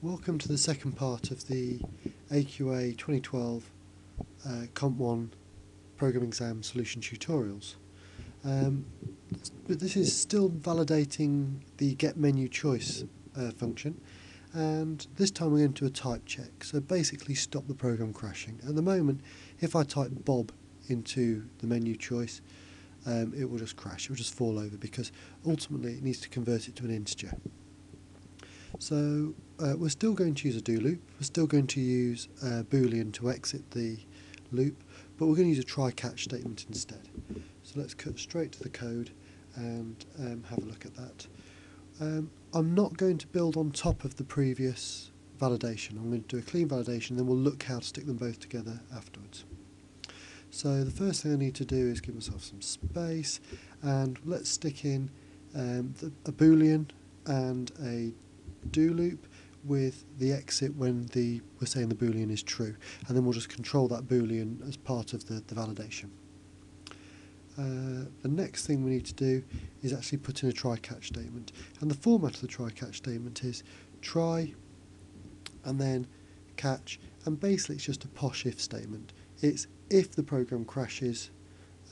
Welcome to the second part of the AQA 2012 uh, Comp 1 Programme Exam Solution Tutorials. Um, but this is still validating the get menu choice uh, function and this time we're going to do a type check so basically stop the program crashing. At the moment if I type Bob into the menu choice um, it will just crash, it will just fall over because ultimately it needs to convert it to an integer. So uh, we're still going to use a do loop, we're still going to use a boolean to exit the loop, but we're going to use a try catch statement instead. So let's cut straight to the code and um, have a look at that. Um, I'm not going to build on top of the previous validation. I'm going to do a clean validation, then we'll look how to stick them both together afterwards. So the first thing I need to do is give myself some space, and let's stick in um, the, a boolean and a do loop with the exit when the we're saying the boolean is true and then we'll just control that boolean as part of the, the validation. Uh, the next thing we need to do is actually put in a try catch statement and the format of the try catch statement is try and then catch and basically it's just a posh if statement it's if the program crashes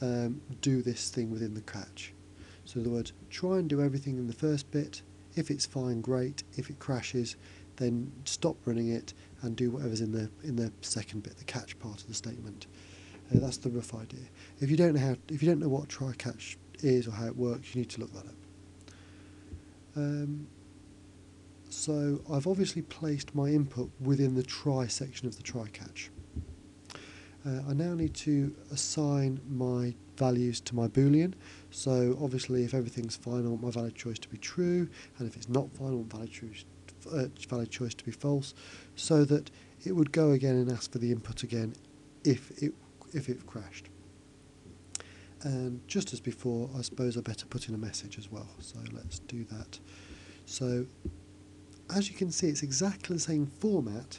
um, do this thing within the catch so in other words try and do everything in the first bit if it's fine, great. If it crashes, then stop running it and do whatever's in the in the second bit, the catch part of the statement. Uh, that's the rough idea. If you don't know how, if you don't know what try catch is or how it works, you need to look that up. Um, so I've obviously placed my input within the try section of the try catch. Uh, I now need to assign my values to my boolean. So obviously if everything's fine I want my valid choice to be true and if it's not fine I want valid choice, uh, valid choice to be false so that it would go again and ask for the input again if it if it crashed. And just as before I suppose I better put in a message as well so let's do that. So as you can see it's exactly the same format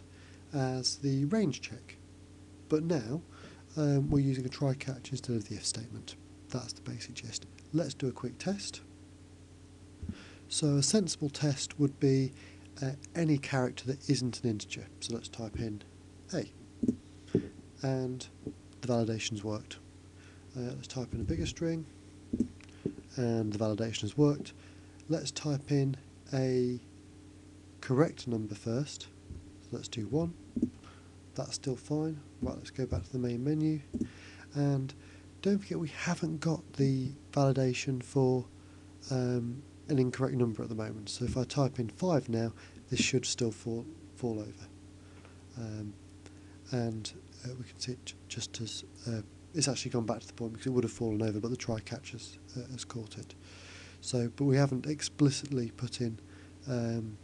as the range check but now um, we're using a try catch instead of the if statement. That's the basic gist. Let's do a quick test. So a sensible test would be uh, any character that isn't an integer. So let's type in A. And the validation's worked. Uh, let's type in a bigger string and the validation has worked. Let's type in a correct number first. So let's do 1 that's still fine. Right, let's go back to the main menu. And don't forget we haven't got the validation for um, an incorrect number at the moment. So if I type in 5 now, this should still fall, fall over. Um, and uh, we can see it just as uh, it's actually gone back to the point because it would have fallen over, but the try catch has, uh, has caught it. So, but we haven't explicitly put in um,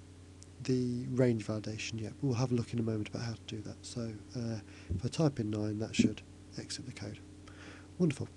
the range validation yet, we'll have a look in a moment about how to do that. So uh, if I type in 9, that should exit the code. Wonderful.